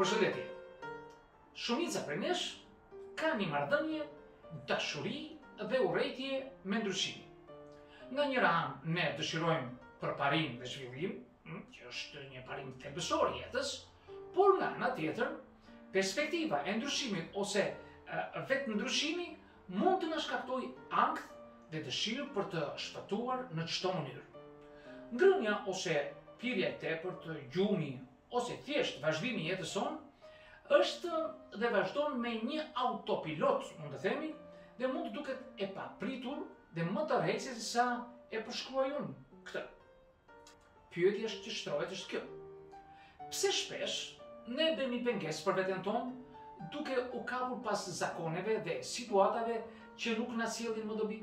Përshëndetje. Shumica prej nesh kanë një marrëdhënie dashuri dhe urrejtje me ndryshimin. Nga njëra anë ne dëshirojmë përparim dhe zhvillim, hm, që është një parim thelbësor i jetës, por nga ana tjetër, perspektiva e ndryshimit ose vetë ndryshimi mund të na shkaktojë ankth dhe dëshirë për të shpëtuar në çdo mënyrë. Ngrënia ose pirja e tepërt, gjumi ose thjesht vazhdimi i jetës sonë është dhe vazhdon me një autopilot, mund të themi, dhe mund të duket e papritur dhe më tërheqëse se sa e përshkruaj unë këtë. Pyetja që shtrohet është kjo, Pse shpesh ne bëhemi pengesë për veten tonë duke u kapur pas zakoneve dhe situatave që nuk na sjellin më dobi?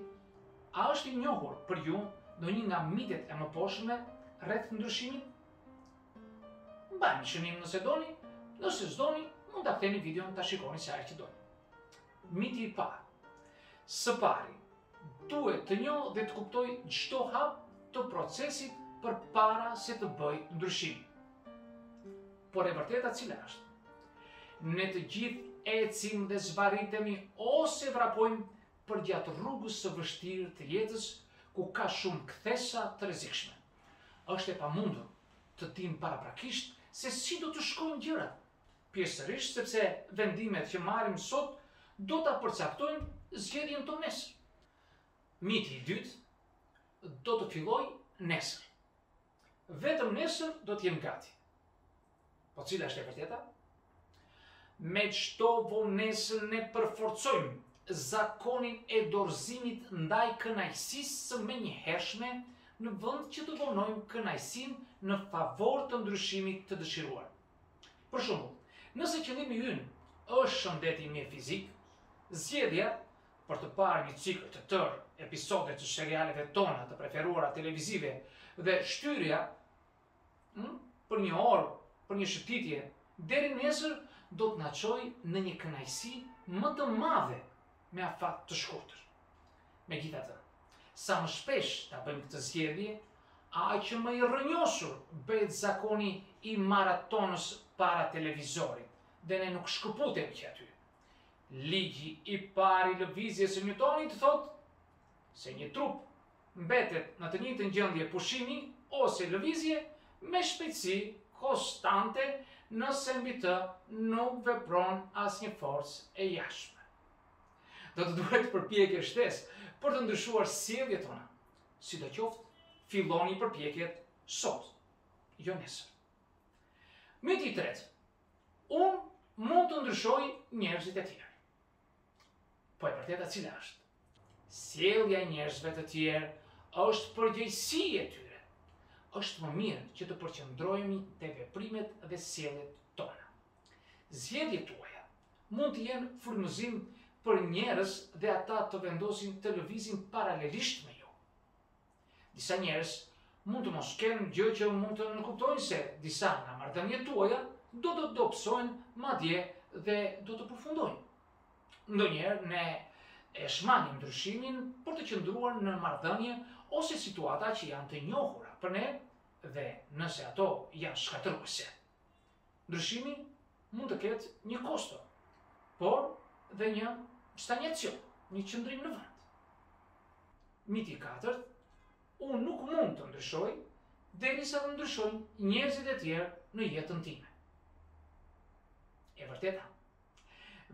A është i njohur për ju ndonjë nga mitet e mëposhtme rreth ndryshimit? Mbani shënim nëse doni, nëse s'doni, mund ta ktheni videon ta shikoni sa herë që doni. Miti i parë. Së pari, duhet të njoh dhe të kuptoj çdo hap të procesit përpara se të bëj ndryshim. Por e vërteta cila është? Ne të gjithë ecim dhe zvarritemi ose vrapojmë përgjatë rrugës së vështirë të jetës, ku ka shumë kthesa të rrezikshme. Është e pamundur të dimë paraprakisht se si do të shkojnë gjërat, pjesërisht sepse vendimet që marrim sot do ta përcaktojnë zgjedhjen tonë nesër. Miti i dytë do të filloj nesër. Vetëm nesër do të jem gati. Po cila është e vërteta? Me çdo vonesë ne përforcojmë zakonin e dorëzimit ndaj kënaqësisë së menjëhershme në vend që të vonojmë kënaqësinë në favor të ndryshimit të dëshiruar. Për shembull, nëse qëllimi ynë është shëndeti i mirë fizik, zgjedhja për të parë një cikël të tërë episode të serialeve tona të preferuara televizive dhe shtyrja hm, për një orë, për një shëtitje, deri nesër do të na çojë në një kënaqësi më të madhe me afat të shkurtër. Megjithatë, sa më shpesh ta bëjmë këtë zgjedhje, aq më i rrënjosur bëhet zakoni i maratonës para televizorit dhe ne nuk shkëputemi që aty. Ligji i parë i lëvizjes së Newtonit thotë se një trup mbetet në të njëjtën gjendje pushimi ose lëvizje me shpejtësi konstante nëse mbi të nuk vepron asnjë forcë e jashtme. Do të duhet përpjekje shtesë për të ndryshuar sjelljet tona. Sidoqoftë, filloni përpjekjet sot, jo nesër. Miti i tretë, unë mund të ndryshoj njerëzit e tjerë. Po e vërteta cila është? Sjellja e njerëzve të tjerë është përgjegjësi e tyre. Është më mirë që të përqendrohemi te veprimet dhe sjelljet tona. Zgjedhjet tuaja mund të jenë frymëzim për njerëz dhe ata të vendosin të lëvizin paralelisht me ju. Disa njerëz mund të mos kenë, gjë që mund të nënkuptojnë se disa nga marrëdhëniet tuaja do të dobësohen madje dhe do të përfundojnë. Ndonjëherë ne e shmanim ndryshimin për të qëndruar në marrëdhënie ose situata që janë të njohura për ne dhe nëse ato janë shkatërruese. Ndryshimi mund të ketë një kosto, por dhe një stagnacion, një qëndrim në vend. Miti i katërt, unë nuk mund të ndryshoj derisa të ndryshojnë njerëzit e tjerë në jetën time. E vërteta,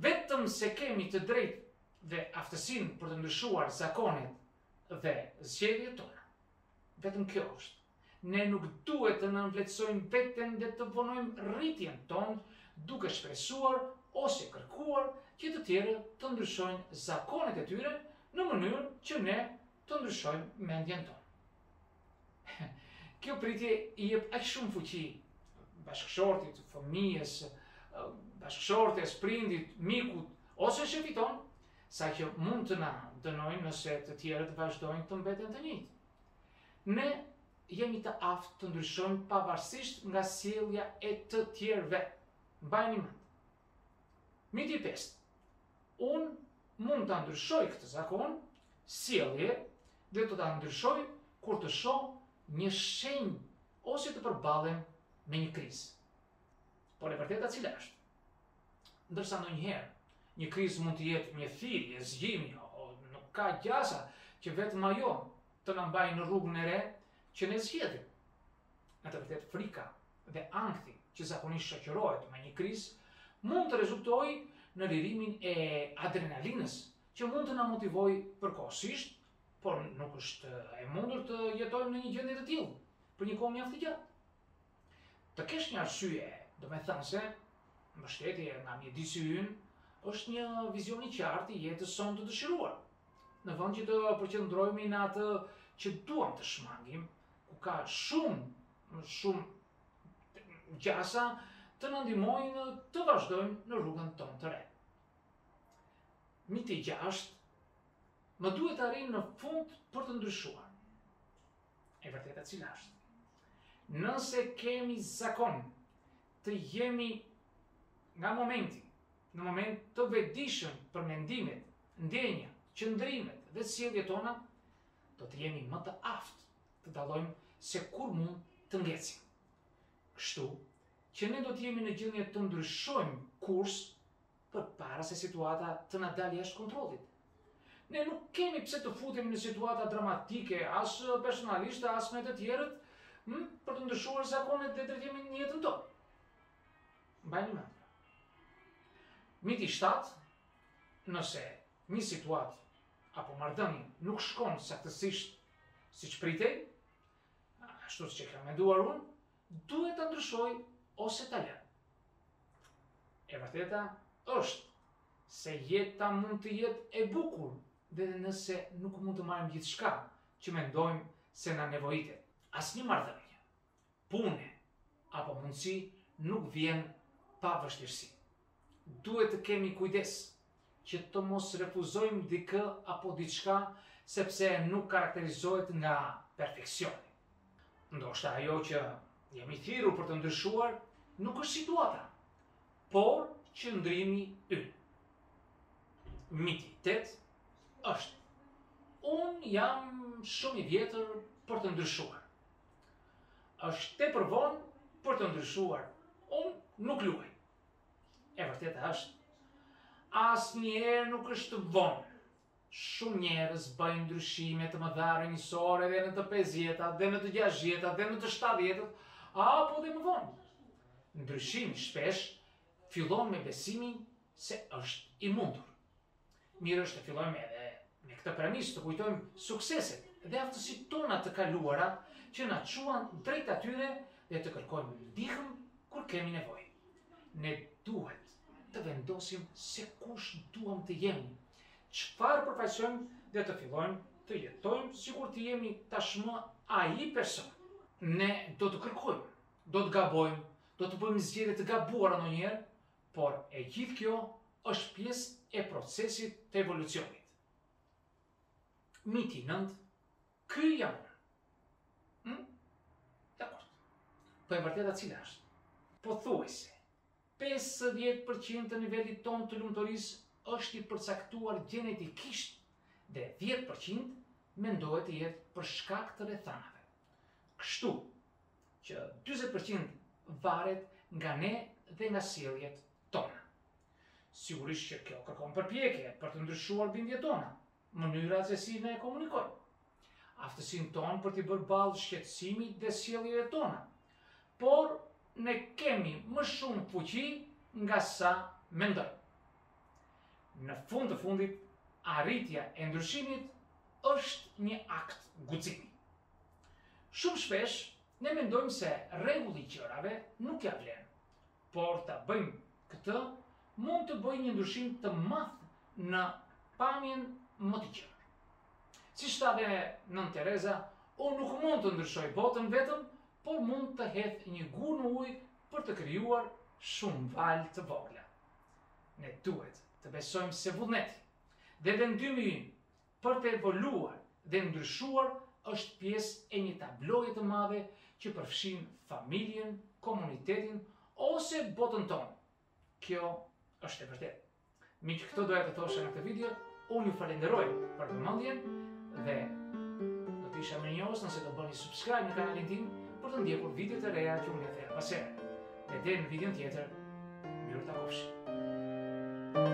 vetëm se kemi të drejtë dhe aftësinë për të ndryshuar zakonet dhe zgjedhjet tona. Vetëm kjo është. Ne nuk duhet të nënvlerësojmë veten dhe të vonojmë rritjen tonë duke shpresuar ose kërkuar që të tjerët të ndryshojnë zakonet e tyre në mënyrë që ne të ndryshojmë mendjen tonë. Kjo pritje i jep aq shumë fuqi bashkëshortit, fëmijës, bashkëshortes, prindit, mikut ose shefit tonë, saqë mund të na dënojnë nëse të tjerët vazhdojnë të mbeten të njëjtë. Ne jemi të aftë të ndryshojmë pavarësisht nga sjellja e të tjerëve. Mbajeni mend. Miti i pestë. Unë mund ta ndryshoj këtë zakon, sjellje dhe do ta ndryshoj kur të shoh një shenjë ose të përballem me një krizë. Por e vërteta cila është? Ndërsa ndonjëherë, një krizë mund të jetë një thirrje zgjimi, o nuk ka gjasa që vetëm ajo të na mbajë në rrugën e re që ne zgjedhim. Në të vërtetë frika dhe ankthi që zakonisht shoqërohet me një krizë mund të rezultojë në lirimin e adrenalinës që mund të na motivojë përkohësisht, por nuk është e mundur të jetojmë në një gjendje të tillë për një kohë mjaft të gjatë. Të kesh një arsye, domethënëse, mbështetje nga mjedisi ynë, është një vizion i qartë i jetës sonë të dëshiruar. Në vend që të përqendrohemi në atë që duam të shmangim, ku ka shumë, shumë gjasa të na ndihmojnë të vazhdojmë në rrugën tonë të re. Miti i gjashtë, më duhet të arrij në fund për të ndryshuar. E vërteta cila është? Nëse kemi zakon të jemi nga momenti, në moment të vetëdijshëm për mendimet, ndjenjat, qëndrimet dhe sjelljet tona, do të jemi më të aftë të dallojmë se kur mund të ngecim. Kështu, që ne do të jemi në gjendje të ndryshojmë kurs përpara se situata të na dalë jashtë kontrollit. Ne nuk kemi pse të futemi në situata dramatike, as personalisht, as me të tjerët, hm, për të ndryshuar zakonet dhe drejtimin në jetën tonë. Mbajeni mend. Miti 7, nëse një situatë apo marrëdhënie nuk shkon saktësisht siç pritej, ashtu siç e kam menduar unë, Duhet ta ndryshoj ose ta lë. E vërteta është se jeta mund të jetë e bukur dhe nëse nuk mund të marrim gjithçka që mendojmë se na nevojitet. Asnjë marrëdhënie, punë apo mundësi nuk vjen pa vështirësi. Duhet të kemi kujdes që të mos refuzojmë dikë apo diçka sepse nuk karakterizohet nga perfeksioni. Ndoshta ajo që jemi thirrur për të ndryshuar nuk është situata, por qëndrimi ynë. Miti 8 është Unë jam shumë i vjetër për të ndryshuar. është tepër vonë për të ndryshuar. Unë nuk luaj. E vërteta është. Asnjëherë nuk është vonë. Shumë njerëz bëjnë ndryshime të mëdha rrënjësore dhe në të 50-at, dhe në të 60-at, dhe në të 70-at, apo dhe më vonë. Ndryshimi shpesh fillon me besimin se është i mundur. Mirë është të fillojmë edhe me këtë premisë të kujtojmë sukseset dhe aftësitë tona të kaluara që na çuan drejt atyre dhe të kërkojmë ndihmë kur kemi nevojë. Ne duhet të vendosim se kush duam të jemi, çfarë përfaqësojmë dhe të fillojmë të jetojmë sikur të jemi tashmë ai person. Ne do të kërkojmë, do të gabojmë, do të bëjmë zgjedhje të gabuara ndonjëherë, Por e gjithë kjo është pjesë e procesit të evolucionit. Miti nëntë, ky jam unë. Hmm? Dakord. Po e vërteta cila është? Pothuajse, 50% të nivelit tonë të lumturisë është i përcaktuar gjenetikisht dhe 10% mendohet të jetë për shkak të rrethanave. Kështu, që dyzet për qind varet nga ne dhe nga sjelljet tona. Sigurisht që kjo kërkon përpjekje për të ndryshuar bindjet tona, mënyra se si ne komunikojmë, aftësinë tonë për t'i bërë ballë shqetësimit dhe sjelljeve tona. Por ne kemi më shumë fuqi nga sa mendojmë. Në fund të fundit, arritja e ndryshimit është një akt guximi. Shumë shpesh ne mendojmë se rregullimi i gjërave nuk ia vlen, por ta bëjmë këtë mund të bëjë një ndryshim të madh në pamjen më të gjerë. Siç tha dhe Nënë Tereza, unë nuk mund të ndryshoj botën vetëm, por mund të hedh një gur në ujë për të krijuar shumë valë të vogla. Ne duhet të besojmë se vullneti dhe vendimi ynë për të evoluar dhe ndryshuar është pjesë e një tabloje të madhe që përfshin familjen, komunitetin ose botën tonë. Kjo është e vërtetë. Miq, këto doja të thosha në këtë video. Unë ju falënderoj për vëmendjen dhe do të isha mirënjohës nëse do bëni subscribe në kanalin tim për të ndjekur videot e reja që unë ngarkoj herë pas here. Dhe deri në videon tjetër, mirë u takofshim.